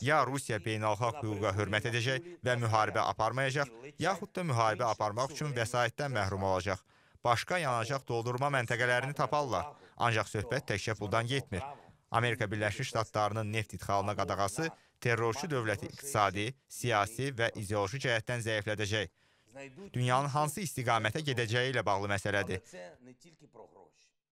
Ya Rusiya beynəlxalq hüquqa hörmət edəcək və müharibə aparmayacaq, yaxud da müharibə aparmaq üçün vəsaitdən məhrum olacaq. Başqa yanacaq doldurma məntəqələrini taparlar. Ancaq söhbət təkcə puldan getmir. Amerika Birləşmiş Ştatlarının neft idxalına qadağası terrorçu dövləti iqtisadi, siyasi və ideoloji cəhətdən zəiflədəcək. Dünyanın hansı istiqamətə gedəcəyi ilə bağlı məsələdir.